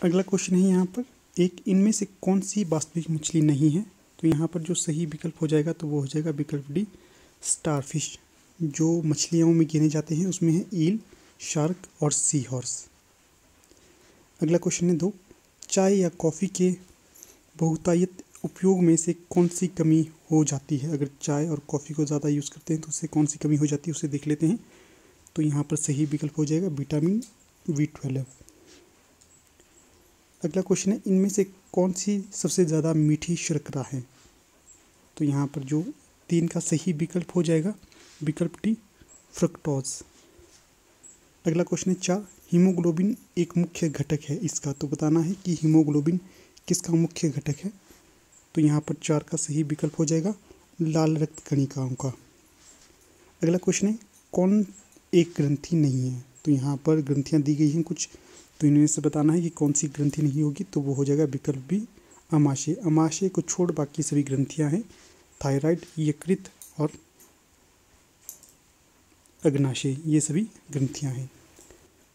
अगला क्वेश्चन है यहाँ पर, एक इनमें से कौन सी वास्तविक मछली नहीं है? तो यहाँ पर जो सही विकल्प हो जाएगा तो वो हो जाएगा विकल्प डी स्टारफिश जो मछलियों में गिने जाते हैं, उसमें है ईल शार्क और सी हॉर्स अगला क्वेश्चन है दो, चाय या कॉफ़ी के बहुतायत उपयोग में से कौन सी कमी हो जाती है? अगर चाय और कॉफ़ी को ज़्यादा यूज़ करते हैं तो उससे कौन सी कमी हो जाती है, उसे देख लेते हैं। तो यहाँ पर सही विकल्प हो जाएगा विटामिन वी ट्वेल्व अगला क्वेश्चन है, इनमें से कौन सी सबसे ज़्यादा मीठी शर्करा है? तो यहाँ पर जो तीन का सही विकल्प हो जाएगा, विकल्प डी फ्रक्टोज अगला क्वेश्चन है, चार हीमोग्लोबिन एक मुख्य घटक है इसका। तो बताना है कि हीमोग्लोबिन किसका मुख्य घटक है? तो यहाँ पर चार का सही विकल्प हो जाएगा, लाल रक्त कणिकाओं का। अगला क्वेश्चन है, कौन एक ग्रंथि नहीं है? तो यहाँ पर ग्रंथियाँ दी गई हैं कुछ तो इनमें से बताना है कि कौन सी ग्रंथि नहीं होगी तो वो हो जाएगा विकल्प बी अमाशय। अमाशय को छोड़ बाकी सभी ग्रंथियाँ हैं, थायराइड, यकृत और अग्नाशय, ये सभी ग्रंथियाँ हैं।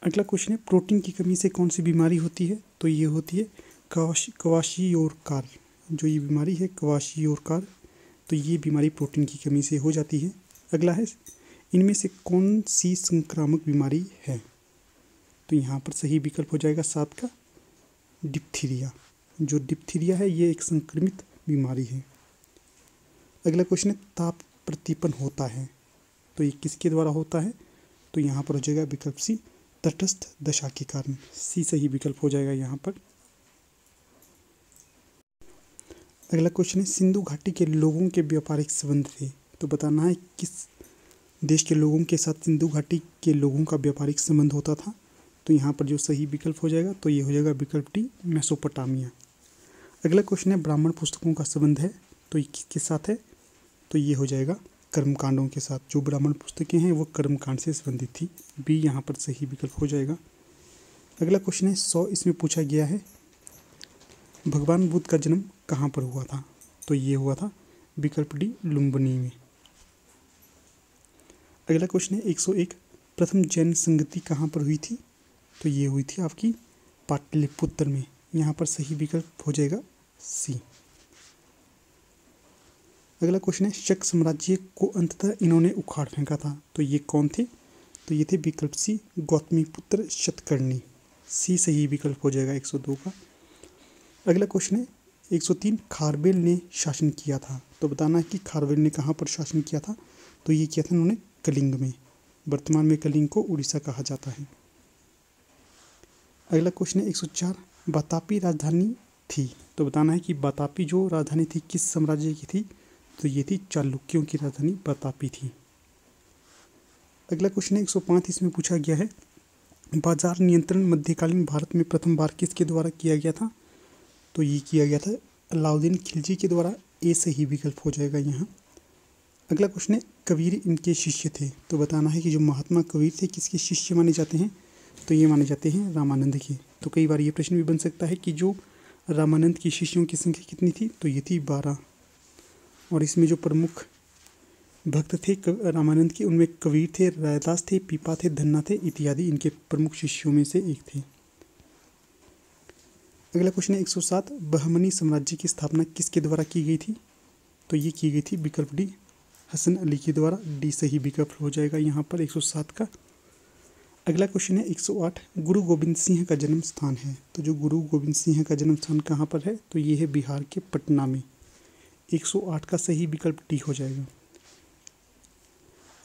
अगला क्वेश्चन है, प्रोटीन की कमी से कौन सी बीमारी होती है? तो ये होती है कवाशी, कवाशियोरकार। जो ये बीमारी है, कवाशियोरकार तो ये बीमारी प्रोटीन की कमी से हो जाती है। अगला है, इनमें से कौन सी संक्रामक बीमारी है? तो यहाँ पर सही विकल्प हो जाएगा सात का डिप्थीरिया जो डिप्थीरिया है, ये एक संक्रमित बीमारी है। अगला क्वेश्चन है, ताप प्रतिपन होता है। तो ये किसके द्वारा होता है? तो यहाँ पर हो जाएगा विकल्प सी, तटस्थ दशा के कारण। सी सही विकल्प हो जाएगा यहाँ पर। अगला क्वेश्चन है, सिंधु घाटी के लोगों के व्यापारिक संबंध थे तो बताना है, किस देश के लोगों के साथ सिंधु घाटी के लोगों का व्यापारिक संबंध होता था? तो यहाँ पर जो सही विकल्प हो जाएगा तो ये हो जाएगा विकल्प डी, मेसोपोटामिया। अगला क्वेश्चन है, ब्राह्मण पुस्तकों का संबंध है तो ये किसके साथ है? तो ये हो जाएगा कर्मकांडों के साथ। जो ब्राह्मण पुस्तकें हैं, वो कर्मकांड से संबंधित थी। बी यहाँ पर सही विकल्प हो जाएगा। अगला क्वेश्चन है, सौ इसमें पूछा गया है, भगवान बुद्ध का जन्म कहाँ पर हुआ था? तो ये हुआ था विकल्प डी, लुम्बनी में। अगला क्वेश्चन है, एक सौ एक, प्रथम जैन संगति कहाँ पर हुई थी? तो ये हुई थी आपकी पाटलिपुत्र में। यहाँ पर सही विकल्प हो जाएगा सी। अगला क्वेश्चन है, शक साम्राज्य को अंततः इन्होंने उखाड़ फेंका था। तो ये कौन थे? तो ये थे विकल्प सी गौतमी पुत्र शतकर्णी। सी सही विकल्प हो जाएगा 102 का। अगला क्वेश्चन है 103 खारबेल ने शासन किया था। तो बताना है कि खारबेल ने कहाँ पर शासन किया था? तो ये किया था उन्होंने कलिंग में। वर्तमान में कलिंग को उड़ीसा कहा जाता है। अगला क्वेश्चन है 104 बतापी राजधानी थी। तो बताना है कि बतापी जो राजधानी थी, किस साम्राज्य की थी? तो ये थी चालुक्यों की राजधानी बतापी थी। अगला क्वेश्चन है 105 इसमें पूछा गया है, बाज़ार नियंत्रण मध्यकालीन भारत में प्रथम बार किसके द्वारा किया गया था? तो ये किया गया था अलाउद्दीन खिलजी के द्वारा, ए से ही विकल्प हो जाएगा यहाँ। अगला क्वेश्चन है, कबीर इनके शिष्य थे। तो बताना है कि जो महात्मा कबीर थे, किसके शिष्य माने जाते हैं? तो ये माने जाते हैं रामानंद के। तो कई बार ये प्रश्न भी बन सकता है कि जो रामानंद की शिष्यों की संख्या कितनी थी तो ये थी बारह। और इसमें जो प्रमुख भक्त थे रामानंद के, उनमें कबीर थे, रायदास थे, पीपा थे, धन्ना थे, इत्यादि इनके प्रमुख शिष्यों में से एक थे। अगला क्वेश्चन है एक सौ सात, बहमनी साम्राज्य की स्थापना किसके द्वारा की गई थी? तो ये की गई थी विकल्प डी, हसन अली के द्वारा। डी सही विकल्प हो जाएगा यहाँ पर 107 का। अगला क्वेश्चन है 108 गुरु गोविंद सिंह का जन्म स्थान है। तो जो गुरु गोविंद सिंह का जन्म स्थान कहाँ पर है? तो ये है बिहार के पटना में। 108 का सही विकल्प डी हो जाएगा।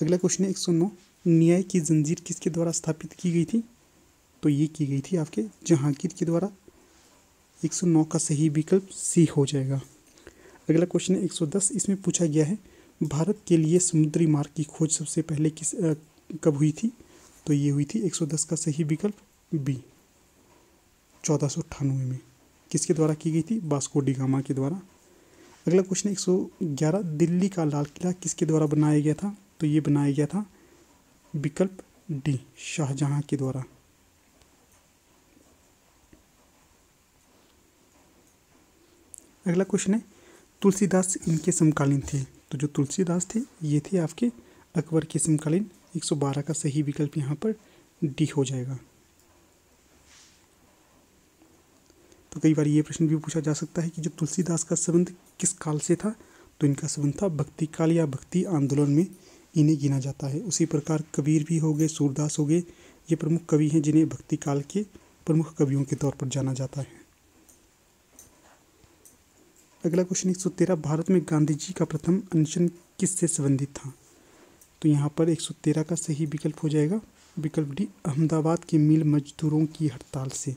अगला क्वेश्चन है 109 न्याय की जंजीर किसके द्वारा स्थापित की गई थी? तो ये की गई थी आपके जहांगीर के द्वारा। 109 का सही विकल्प सी हो जाएगा। अगला क्वेश्चन है 110 इसमें पूछा गया है भारत के लिए समुद्री मार्ग की खोज सबसे पहले किस आ, कब हुई थी? तो ये हुई थी 110 का सही विकल्प बी, चौदह में। किसके द्वारा की गई थी? बास्को डिगामा के द्वारा। अगला क्वेश्चन 111 दिल्ली का लाल किला किसके द्वारा बनाया गया था? तो ये बनाया गया था विकल्प डी, शाहजहां के द्वारा। अगला क्वेश्चन है, तुलसीदास इनके समकालीन थे। तो जो तुलसीदास थे, ये थे आपके अकबर के समकालीन 112 का सही विकल्प यहाँ पर डी हो जाएगा। तो कई बार ये प्रश्न भी पूछा जा सकता है कि जो तुलसीदास का संबंध किस काल से था? तो इनका संबंध था भक्ति काल या भक्ति आंदोलन में इन्हें गिना जाता है। उसी प्रकार कबीर भी हो गए, सूरदास हो गए, ये प्रमुख कवि हैं जिन्हें भक्ति काल के प्रमुख कवियों के तौर पर जाना जाता है। अगला क्वेश्चन एक सौ तेरह, भारत में गांधी जी का प्रथम अनशन किससे संबंधित था? तो यहाँ पर एक सौ तेरह का सही विकल्प हो जाएगा। विकल्प डी, अहमदाबाद के मिल मजदूरों की हड़ताल से।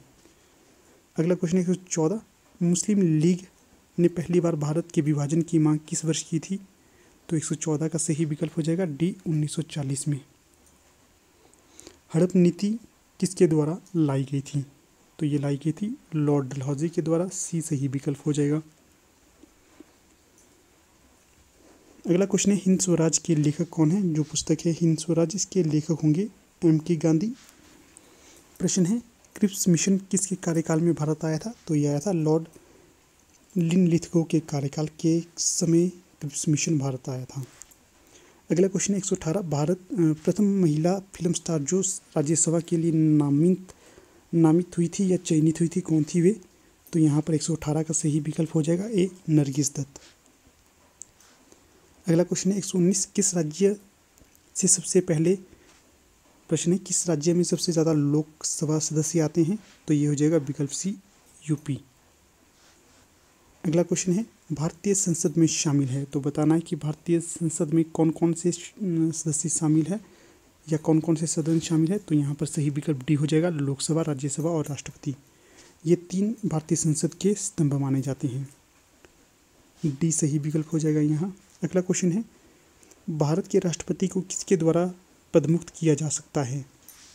अगला क्वेश्चन एक चौदह, मुस्लिम लीग ने पहली बार भारत के विभाजन की मांग किस वर्ष की थी? तो 114 का सही विकल्प हो जाएगा डी 1940 में। हड़प नीति किसके द्वारा लाई गई थी? तो ये लाई गई थी लॉर्ड डलहौजी के द्वारा। सी सही विकल्प हो जाएगा। अगला क्वेश्चन है, हिंद स्वराज के लेखक कौन है? जो पुस्तक है, हिंद स्वराज, इसके लेखक होंगे एम के गांधी प्रश्न है, क्रिप्स मिशन किसके कार्यकाल में भारत आया था? तो ये आया था लॉर्ड लिन लिथगो के कार्यकाल के समय क्रिप्स मिशन भारत आया था। अगला क्वेश्चन है, एक सौ अठारह, भारत प्रथम महिला फ़िल्म स्टार जो राज्यसभा के लिए नामित नामित हुई थी या चयनित हुई थी, कौन थी वे? तो यहाँ पर एक सौ अठारह का सही विकल्प हो जाएगा ए, नरगिस दत्त। अगला क्वेश्चन है, एक सौ उन्नीस किस राज्य से सबसे पहले, प्रश्न है, किस राज्य में सबसे ज़्यादा लोकसभा सदस्य आते हैं? तो ये हो जाएगा विकल्प सी यूपी अगला क्वेश्चन है, भारतीय संसद में शामिल है। तो बताना है कि भारतीय संसद में कौन कौन से सदस्य शामिल है या कौन कौन से सदन शामिल है? तो यहाँ पर सही विकल्प डी हो जाएगा, लोकसभा, राज्यसभा और राष्ट्रपति। ये तीन भारतीय संसद के स्तंभ माने जाते हैं। डी सही विकल्प हो जाएगा यहाँ। अगला क्वेश्चन है, भारत के राष्ट्रपति को किसके द्वारा पदमुक्त किया जा सकता है?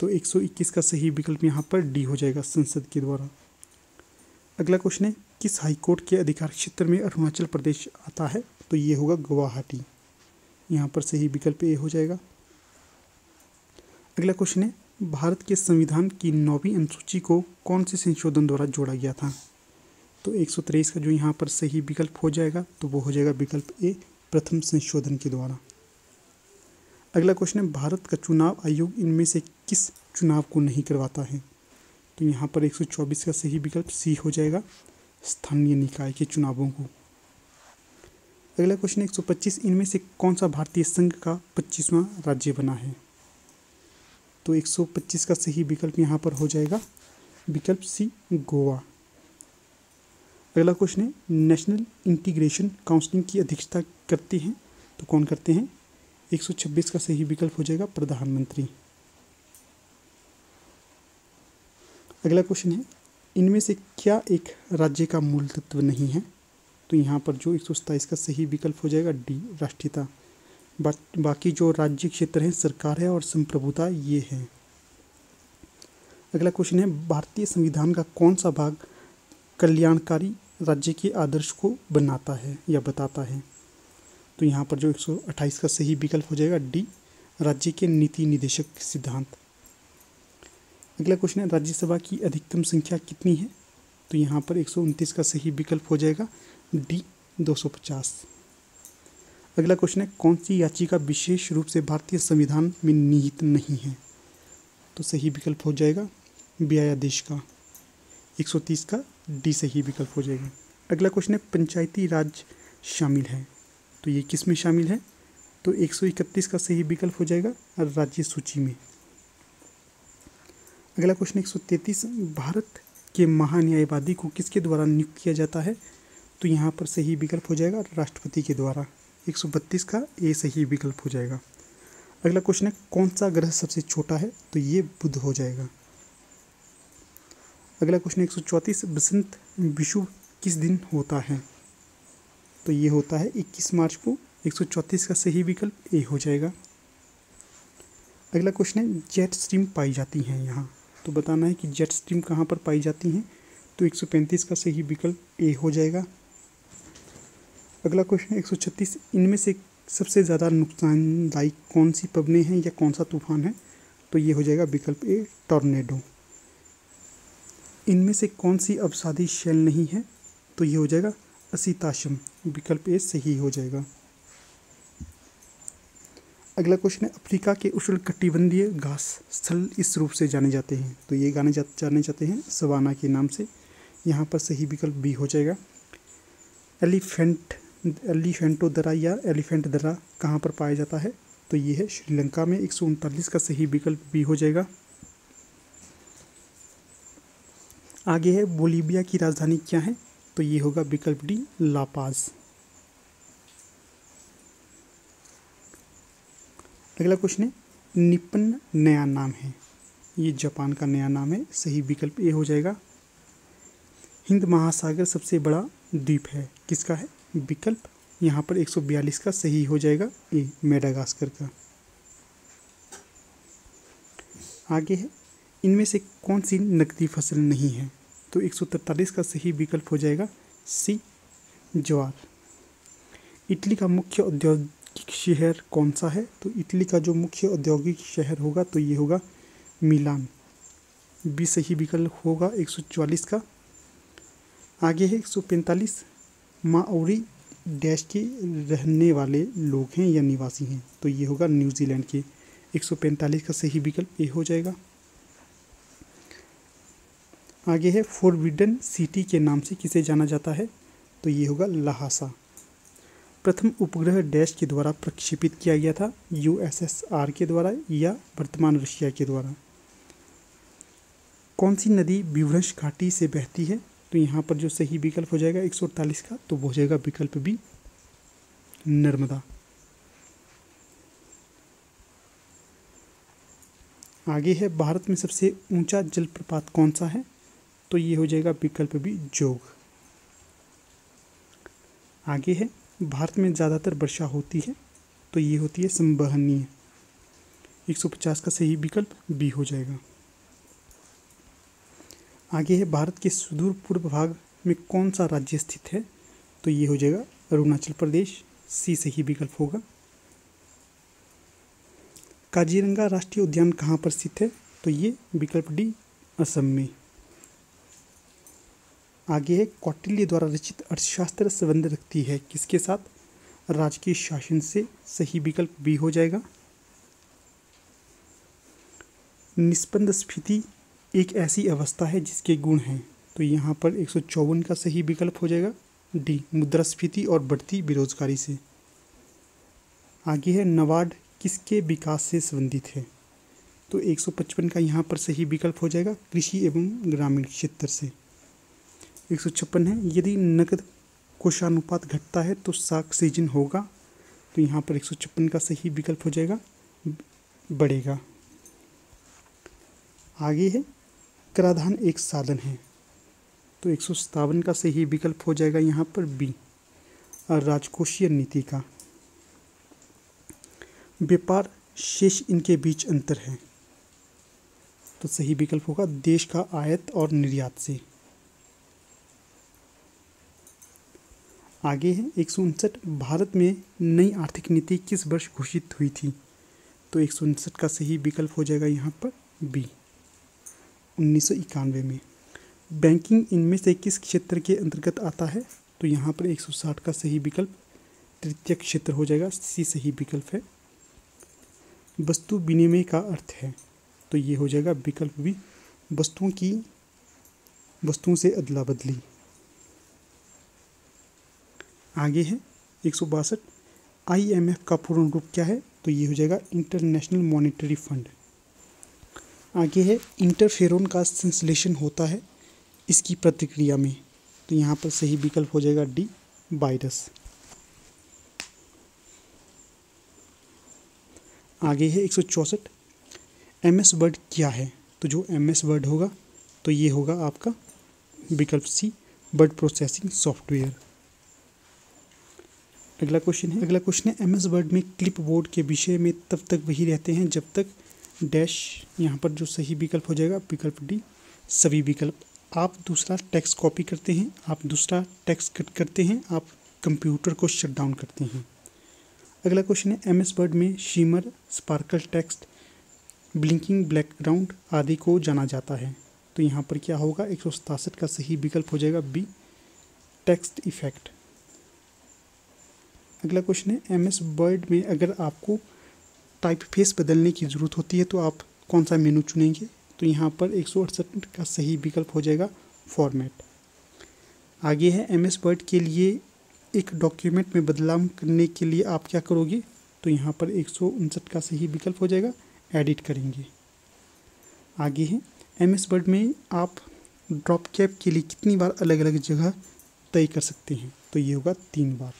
तो 121 का सही विकल्प यहाँ पर डी हो जाएगा संसद के द्वारा। अगला क्वेश्चन है, किस हाईकोर्ट के अधिकार क्षेत्र में अरुणाचल प्रदेश आता है? तो ये होगा गुवाहाटी। यहाँ पर सही विकल्प ए हो जाएगा। अगला क्वेश्चन है, भारत के संविधान की नौवीं अनुसूची को कौन से संशोधन द्वारा जोड़ा गया था? तो एक सौ तेईस का जो यहाँ पर सही विकल्प हो जाएगा तो वो हो जाएगा विकल्प ए प्रथम संशोधन के द्वारा। अगला क्वेश्चन है, भारत का चुनाव आयोग इनमें से किस चुनाव को नहीं करवाता है? तो यहाँ पर 124 का सही विकल्प सी हो जाएगा, स्थानीय निकाय के चुनावों को। अगला क्वेश्चन 125 इनमें से कौन सा भारतीय संघ का पच्चीसवां राज्य बना है? तो 125 का सही विकल्प यहाँ पर हो जाएगा, विकल्प सी गोवा। अगला क्वेश्चन है नेशनल इंटीग्रेशन काउंसिलिंग की अध्यक्षता करते हैं तो कौन करते हैं? 126 का सही विकल्प हो जाएगा प्रधानमंत्री। अगला क्वेश्चन है इनमें से क्या एक राज्य का मूल तत्व नहीं है? तो यहाँ पर जो एक सौ सत्ताईस का सही विकल्प हो जाएगा डी राष्ट्रीयता। बा, बाकी जो राज्य क्षेत्र हैं सरकार है और संप्रभुता ये है। अगला क्वेश्चन है भारतीय संविधान का कौन सा भाग कल्याणकारी राज्य के आदर्श को बनाता है या बताता है। तो यहाँ पर जो 128 का सही विकल्प हो जाएगा डी, राज्य के नीति निदेशक सिद्धांत। अगला क्वेश्चन है, राज्यसभा की अधिकतम संख्या कितनी है? तो यहाँ पर एक सौ उनतीस का सही विकल्प हो जाएगा डी 250 अगला क्वेश्चन है, कौन सी याचिका विशेष रूप से भारतीय संविधान में निहित नहीं है? तो सही विकल्प हो जाएगा व्यायादेश का। 130 का डी सही विकल्प हो जाएगा। अगला क्वेश्चन है, पंचायती राज शामिल है। तो ये किसमें शामिल है? तो 131 का सही विकल्प हो जाएगा राज्य सूची में। अगला क्वेश्चन एक सौ तैंतीस, भारत के महान्यायवादी को किसके द्वारा नियुक्त किया जाता है? तो यहाँ पर सही विकल्प हो जाएगा राष्ट्रपति के द्वारा। एक सौ बत्तीस का ए सही विकल्प हो जाएगा। अगला क्वेश्चन है, कौन सा ग्रह सबसे छोटा है? तो ये बुध हो जाएगा। अगला क्वेश्चन एक सौ चौंतीस, बसंत विषु किस दिन होता है? तो ये होता है इक्कीस मार्च को, एक सौ चौंतीस का सही विकल्प ए हो जाएगा। अगला क्वेश्चन है, जेट स्ट्रीम पाई जाती हैं यहाँ। तो बताना है कि जेट स्ट्रीम कहाँ पर पाई जाती हैं तो 135 का सही विकल्प ए हो जाएगा। अगला क्वेश्चन है 136 इनमें से सबसे ज़्यादा नुकसानदायक कौन सी पबने हैं या कौन सा तूफ़ान है? तो ये हो जाएगा विकल्प ए, टॉर्नेडो। इनमें से कौन सी अवसादी शैल नहीं है? तो ये हो जाएगा असीताशम विकल्प ए सही हो जाएगा। अगला क्वेश्चन है अफ्रीका के उष्ण कटिबंधीय घास स्थल इस रूप से जाने जाते हैं। तो ये गाने जा, जाने जाते हैं सवाना के नाम से। यहाँ पर सही विकल्प बी हो जाएगा। एलिफेंट एलिफेंटो दरा या एलिफेंट दरा कहाँ पर पाया जाता है? तो ये है श्रीलंका में एक सौ उनतालीस का सही विकल्प बी हो जाएगा। आगे है बोलीविया की राजधानी क्या है? तो ये होगा विकल्प डी लापाज अगला क्वेश्चन है निपन नया नाम है। ये जापान का नया नाम है, सही विकल्प ए हो जाएगा। हिंद महासागर सबसे बड़ा द्वीप है। किसका है? विकल्प, यहाँ पर 142 का सही हो जाएगा ए मेडागास्कर का। आगे है, इनमें से कौन सी नकदी फ़सल नहीं है? तो 143 का सही विकल्प हो जाएगा सी, ज्वार। इटली का मुख्य औद्योगिक शहर कौन सा है? तो इटली का जो मुख्य औद्योगिक शहर होगा तो ये होगा मिलान। बी सही विकल्प होगा 144 का। आगे है 145 माओरी डैश के रहने वाले लोग हैं या निवासी हैं? तो ये होगा न्यूजीलैंड के। 145 का सही विकल्प ए हो जाएगा। आगे है फोरविडन सिटी के नाम से किसे जाना जाता है? तो ये होगा लहासा प्रथम उपग्रह डैश के द्वारा प्रक्षेपित किया गया था यूएसएसआर के द्वारा या वर्तमान रशिया के द्वारा। कौन सी नदी विभ्रंश घाटी से बहती है? तो यहाँ पर जो सही विकल्प हो जाएगा एक सौ अड़तालीस का तो वो हो जाएगा विकल्प भी नर्मदा। आगे है, भारत में सबसे ऊँचा जलप्रपात कौन सा है? तो ये हो जाएगा विकल्प भी जोग। आगे है, भारत में ज़्यादातर वर्षा होती है तो ये होती है संवहनीय। 150 का सही विकल्प बी हो जाएगा। आगे है, भारत के सुदूर पूर्व भाग में कौन सा राज्य स्थित है? तो ये हो जाएगा अरुणाचल प्रदेश, सी सही विकल्प होगा। काजीरंगा राष्ट्रीय उद्यान कहाँ पर स्थित है? तो ये विकल्प डी असम में। आगे है, कौटिल्य द्वारा रचित अर्थशास्त्र संबंध रखती है। किसके साथ? राजकीय शासन से सही विकल्प बी हो जाएगा। निष्पन्द स्फीति एक ऐसी अवस्था है जिसके गुण हैं। तो यहाँ पर एक सौ चौवन का सही विकल्प हो जाएगा। डी मुद्रास्फीति और बढ़ती बेरोजगारी से। आगे है नवाड किसके विकास से संबंधित है? तो 155 का यहाँ पर सही विकल्प हो जाएगा, कृषि एवं ग्रामीण क्षेत्र से। एक सौ छप्पन है। यदि नकद कोषानुपात घटता है तो साख सीज़न होगा तो यहाँ पर एक सौ छप्पन का सही विकल्प हो जाएगा, बढ़ेगा। आगे है, कराधान एक साधन है तो एक सौ सतावन का सही विकल्प हो जाएगा यहाँ पर बी राजकोषीय नीति का। व्यापार शेष इनके बीच अंतर है तो सही विकल्प होगा देश का आयत और निर्यात से। आगे है। एक भारत में नई आर्थिक नीति किस वर्ष घोषित हुई थी? तो एक का सही विकल्प हो जाएगा यहाँ पर बी, उन्नीस सौ इक्यानवे में। बैंकिंग इनमें से किस क्षेत्र के अंतर्गत आता है? तो यहाँ पर 160 का सही विकल्प, तृतीय क्षेत्र हो जाएगा, सी सही विकल्प है। वस्तु विनिमय का अर्थ है तो ये हो जाएगा विकल्प भी वस्तुओं की, वस्तुओं से अदला बदली आगे है, एक सौ बासठ। आईएमएफ का पूर्ण रूप क्या है? तो ये हो जाएगा इंटरनेशनल मॉनेटरी फंड आगे है इंटरफेरोन का संश्लेषण होता है इसकी प्रतिक्रिया में। तो यहाँ पर सही विकल्प हो जाएगा डी वायरस आगे है, एक सौ चौंसठ। एम एस वर्ड क्या है? तो जो एम एस वर्ड होगा तो ये होगा आपका विकल्प सी वर्ड प्रोसेसिंग सॉफ्टवेयर अगला क्वेश्चन है। अगला क्वेश्चन है एम एस वर्ड में क्लिप बोर्ड के विषय में तब तक वही रहते हैं जब तक डैश यहाँ पर जो सही विकल्प हो जाएगा, विकल्प डी सभी विकल्प। आप दूसरा टेक्स कॉपी करते हैं, आप दूसरा टेक्स कट करते हैं, आप कंप्यूटर को शट डाउन करते हैं। अगला क्वेश्चन है एम एस वर्ड में shimmer sparkle text blinking background आदि को जाना जाता है। तो यहाँ पर क्या होगा, एक का सही विकल्प हो जाएगा बी टेक्स्ट इफ़ेक्ट अगला क्वेश्चन है एम एस वर्ड में अगर आपको टाइप फेस बदलने की ज़रूरत होती है तो आप कौन सा मेनू चुनेंगे? तो यहाँ पर एक सौ अड़सठ का सही विकल्प हो जाएगा फॉर्मेट आगे है एम एस वर्ड के लिए एक डॉक्यूमेंट में बदलाव करने के लिए आप क्या करोगे? तो यहाँ पर एक सौ उनसठ का सही विकल्प हो जाएगा एडिट करेंगे. आगे है एम एस वर्ड में आप ड्रॉप कैप के लिए कितनी बार अलग अलग जगह तय कर सकते हैं? तो ये होगा तीन बार.